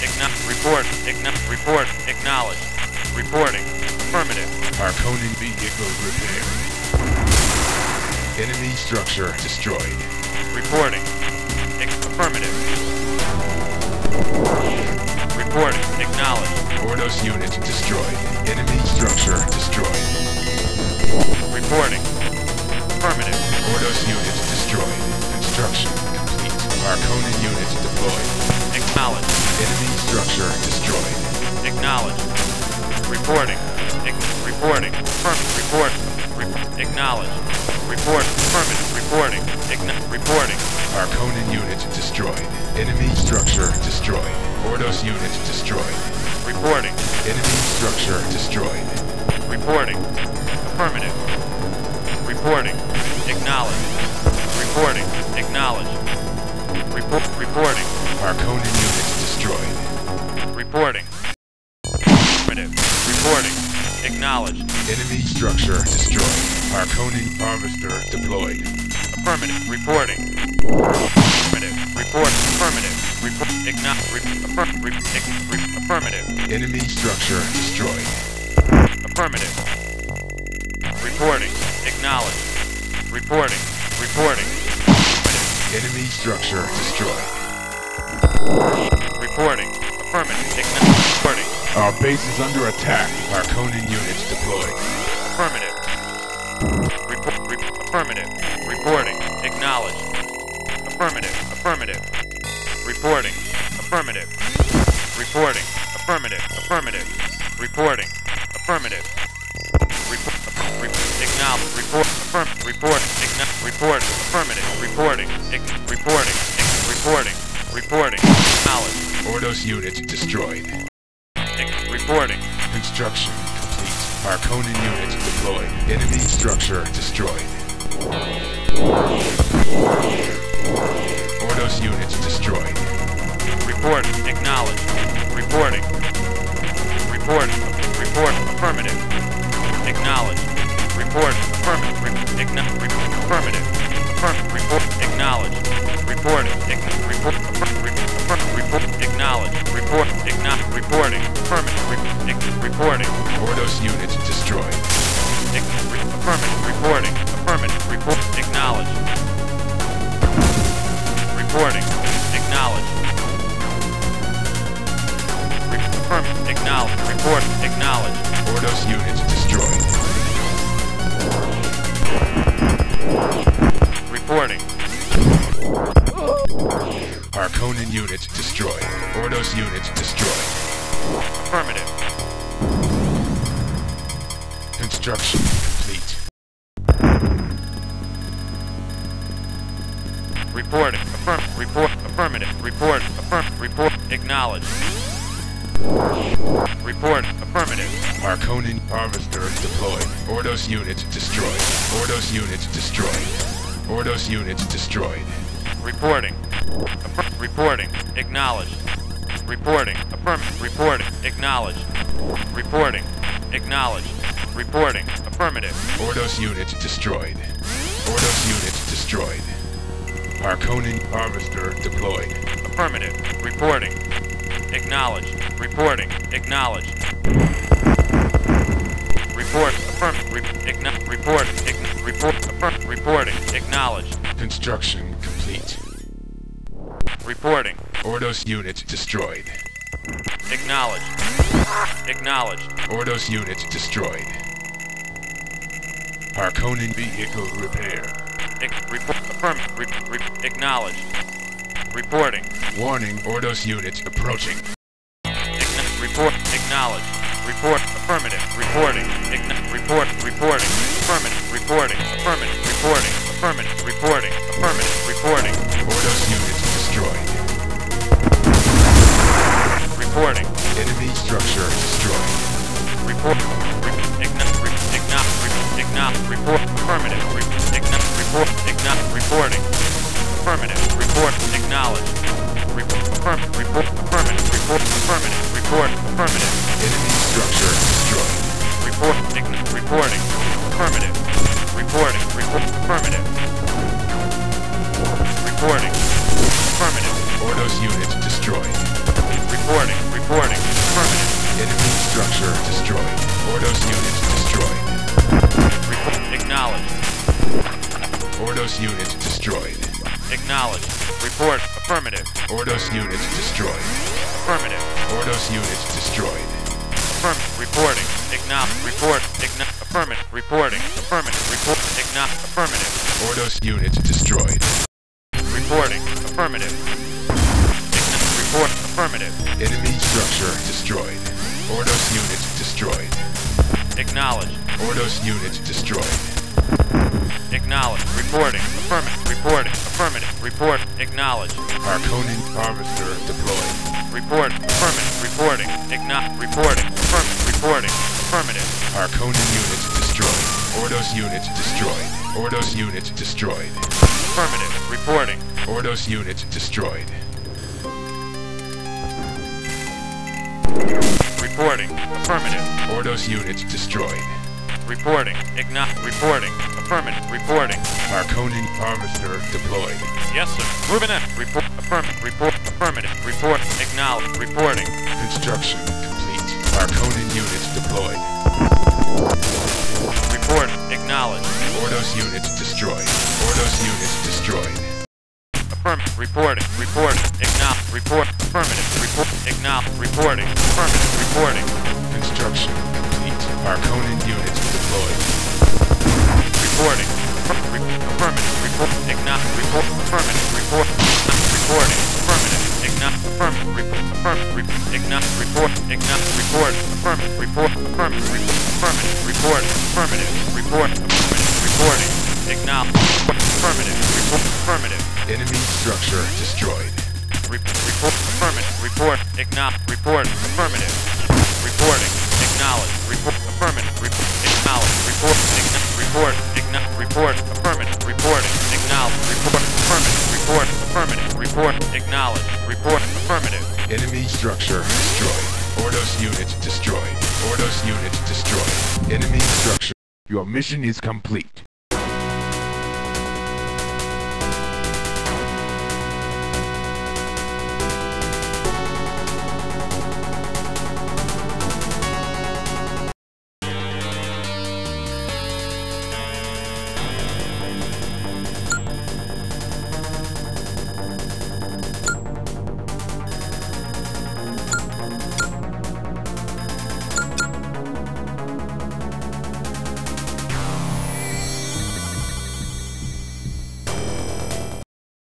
Igno- report. Igno- report. Acknowledged. Reporting. Affirmative. Harkonnen vehicle repair. Enemy structure destroyed. Reporting. Affirmative. Reporting. Acknowledged. Ordos unit destroyed. Enemy structure destroyed. Reporting. Affirmative. Ordos unit destroyed. Construction complete. Harkonnen unit deployed. Acknowledged. Enemy structure destroyed. Acknowledged. Reporting. Ex- reporting. Affirm- report. Re- acknowledged. Report. Affirmative. Reporting. Igno- reporting. Harkonnen unit destroyed. Enemy structure destroyed. Ordos unit destroyed. Reporting. Enemy structure destroyed. Reporting. Affirmative. Reporting. Acknowledged. Reporting. Acknowledged. Report. Reporting. Harkonnen unit destroyed. Reporting. Affirmative. Reporting. Acknowledged. Enemy structure destroyed. Harkonnen harvester deployed. Affirmative. Reporting. Affirmative. Report. Affirmative. Report. Acknowledge. Re- affirm. Re- re- affirmative. Enemy structure destroyed. Affirmative. Reporting. Acknowledged. Reporting. Reporting. Enemy structure destroyed. Reporting. Affirmative. Acknowledged. Reporting. Our base is under attack. Harkonnen units deployed. Affirmative. Report. Re- affirmative. Reporting. Acknowledged. Affirmative. Affirmative. Reporting. Affirmative. Reporting. Affirmative. Affirmative. Reporting. Affirmative. Report. Re- acknowledge. Report. Affirm. Report. Igno- report. Affirmative. Reporting. Ig- reporting. Ig- reporting. Reporting. Acknowledge. Ordos unit destroyed. Reporting. Construction complete. Harkonnen unit deployed. Enemy structure destroyed. Ordos unit destroyed. Reporting. Acknowledge. Reporting. Report. Report. Affirmative. Acknowledge. Report. Affirmative. Re- igno- affirmative. Affirm. Report. Acknowledge. Reporting. Report. Affirm. Reporting. Affirmative. Re- reporting. Ordos unit destroyed. Ig- re- affirmative. Reporting. Affirmative. Report. Acknowledge. Reporting. Acknowledge. Re- affirmative. Acknowledge. Report. Acknowledge. Ordos unit destroyed. Reporting. Harkonnen unit destroyed. Ordos unit destroyed. Affirmative. Construction complete. Reporting. Affirm. Report. Affirmative. Report. Affirm. Report. Acknowledge. Report. Affirmative. Harkonnen harvester deployed. Ordos unit destroyed. Ordos unit destroyed. Ordos unit destroyed. Reporting. Affirm. Reporting. Acknowledge. Reporting. Affirmative. Reporting. Acknowledge. Reporting. Acknowledge. Reporting. Affirmative. Ordos unit destroyed. Ordos unit destroyed. Harkonnen harvester deployed. Affirmative. Reporting. Acknowledged. Reporting. Acknowledged. Report. Affirm. Re- igno- report. Report. Affirm. Reporting. Acknowledged. Construction complete. Reporting. Ordos unit destroyed. Acknowledged. Acknowledged. Ordos unit destroyed. Harkonnen vehicle repair. Ig- report. Affirm. Re- re- acknowledged. Reporting. Warning, Ordos unit approaching. Ign- report. Acknowledged. Report. Affirmative. Reporting. Ign- report. Reporting. Affirmative. Reporting. Affirmative. Reporting. Affirmative. Reporting. Affirmative. Reporting. Ordos unit destroyed. Report. Affirm. Report. Affirmative. Report. Affirmative. Report. Affirmative. Enemy structure destroyed. Report. Reporting. Affirmative. Reporting. Report. Affirmative. Reporting. Affirmative. Ordos unit destroyed. Reporting. Reporting Permanent Enemy structure destroyed. Ordos unit destroyed. Report. Acknowledged. Ordos unit destroyed. Acknowledged. Report. Affirmative. Ordos unit destroyed. Affirmative. Ordos unit destroyed. Affirmative. Reporting. Acknowledge. Report. Acknowledge. Affirmative. Reporting. Affirmative. Report. Acknowledge. Affirmative. Ordos unit destroyed. Reporting. Affirmative. Acknowledge. Report. Affirmative. Enemy structure destroyed. Ordos unit destroyed. Acknowledged. Ordos unit destroyed. Acknowledged. Reporting. Affirmative. Reporting. Affirmative. Report. Acknowledged. Harkonnen harvester deployed. Report. Affirmative. Reporting. Acknowledge. Reporting. Affirmative. Reporting. Affirmative. Harkonnen unit destroyed. Ordos unit destroyed. Ordos unit destroyed. Affirmative. Reporting. Ordos unit destroyed. Reporting. Affirmative. Ordos unit destroyed. Reporting. Acknowledge. Reporting. Affirmative. Reporting. Harkonnen harvester deployed. Yes, sir. Moving in. Report. Affirmative. Report. Affirmative. Report. Acknowledge. Reporting. Construction complete. Harkonnen units deployed. Report. Acknowledge. Ordos units destroyed. Ordos units destroyed. Affirmative. Reporting. Reporting. Acknowledge. Report. Affirmative. Report. Acknowledge. Reporting. Affirmative. Reporting. Construction complete. Harkonnen units deployed. Reporting. Affir- re- Affirmative. Report. Acknowledge. Report. Affirmative. Report. Reporting. Affirmative. Acknowledge. Affirmative. Report. Affirmative. Acknowledge. Report. Acknowledge. Report. Affirmative. Report. Affirmative. Affirmative. Report. Affirmative. Report. Affirmative. Reporting. Acknowledge. Affirmative. Report. Affirmative. Enemy structure destroyed. Re- report. Affirmative. Report. Acknowledge. Report. Affirmative. Reporting. Acknowledge. Report. Affirmative. Report. Acknowledge. Report. Report. Report. Affirmative. Reporting. Acknowledge. Report. Affirmative. Report. Affirmative. Report. Acknowledge. Report. Affirmative. Enemy structure destroyed. Ordos unit destroyed. Ordos unit destroyed. Enemy structure. Your mission is complete.